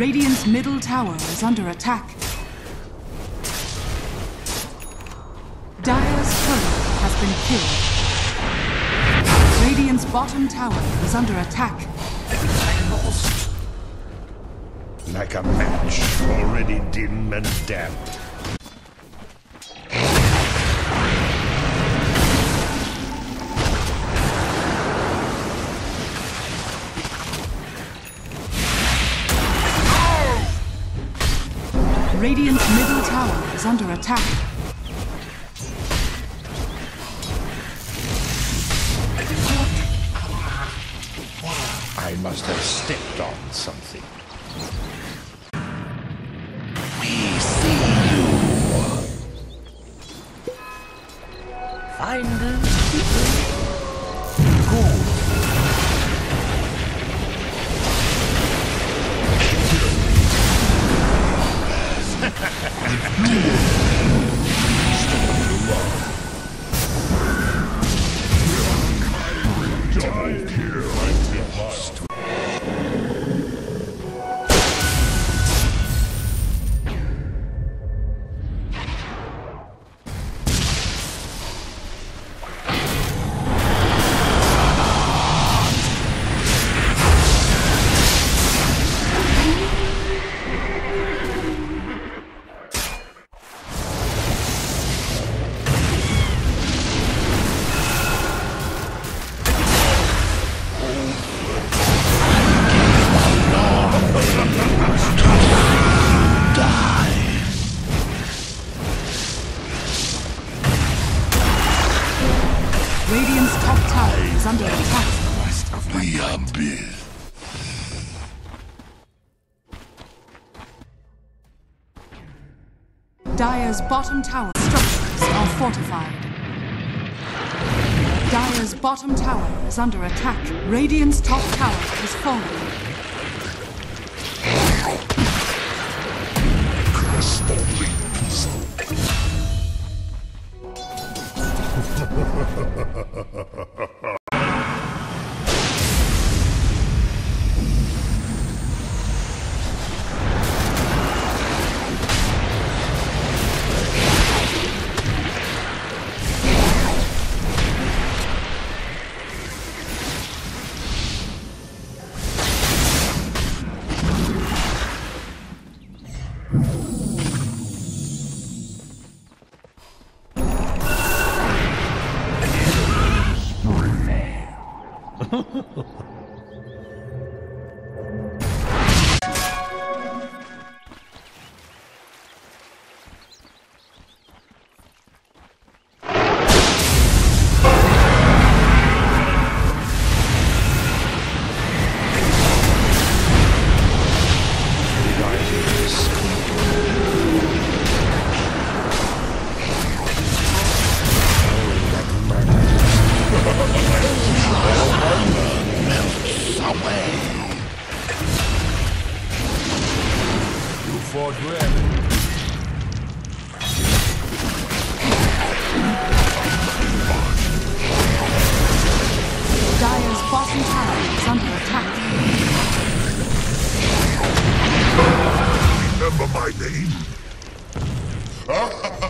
Radiant's middle tower is under attack. Dire's turret has been killed. Radiant's bottom tower is under attack. Like a match already dim and damp. Radiant's middle tower is under attack. I must have stepped on something. Is under attack. The abyss. Dire's bottom tower structures are fortified. Dire's bottom tower is under attack. Radiant's top tower is falling. Bottom tower is under attack. Remember my name?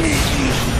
Rage.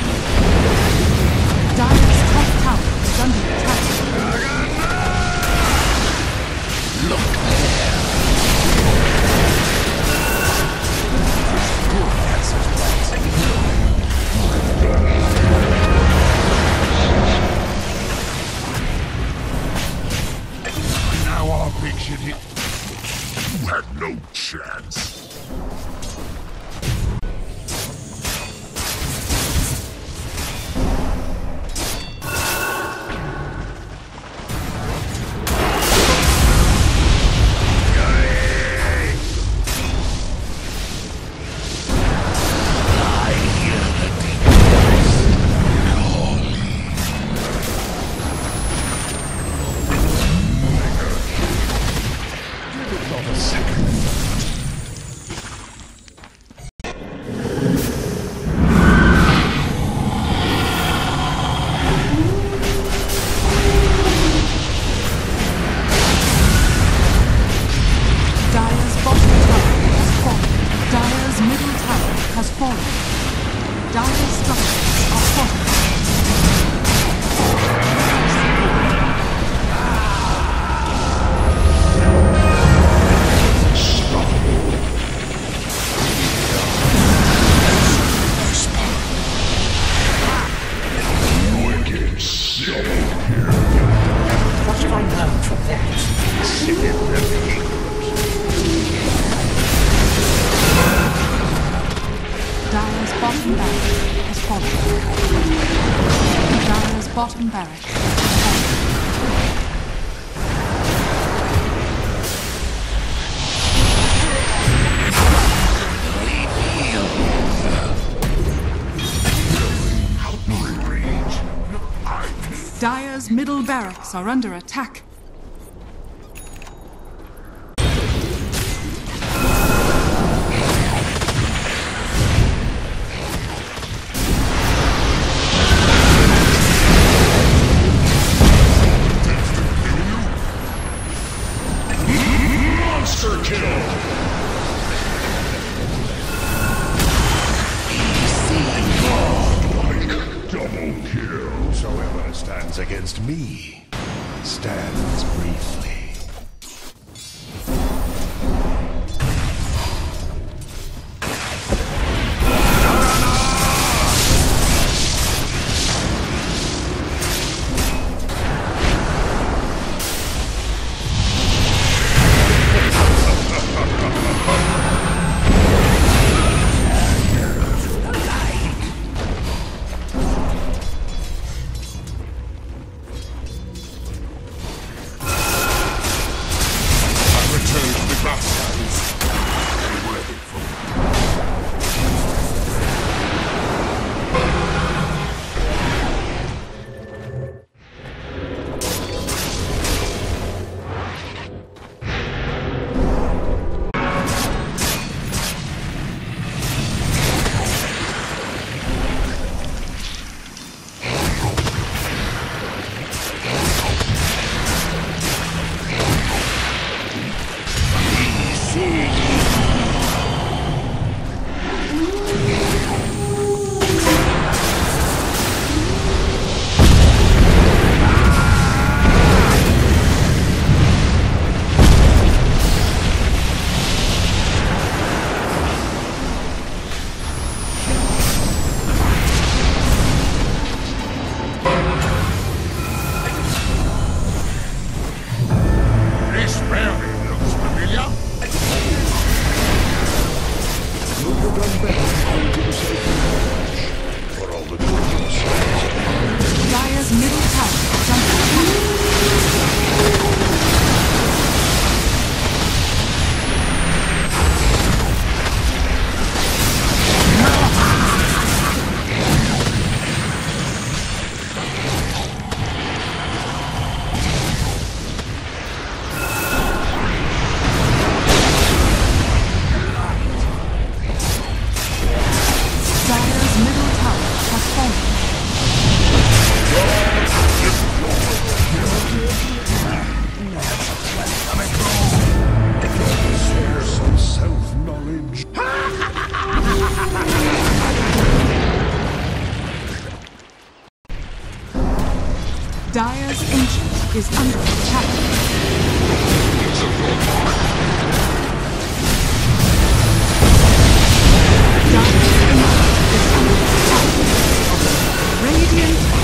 Dire's bottom barrack has fallen. Dire's bottom barrack has fallen. Dire's middle barracks are under attack. Stands against me stands briefly. Ancient is under attack. Dire's Ancient is under attack. Radiant.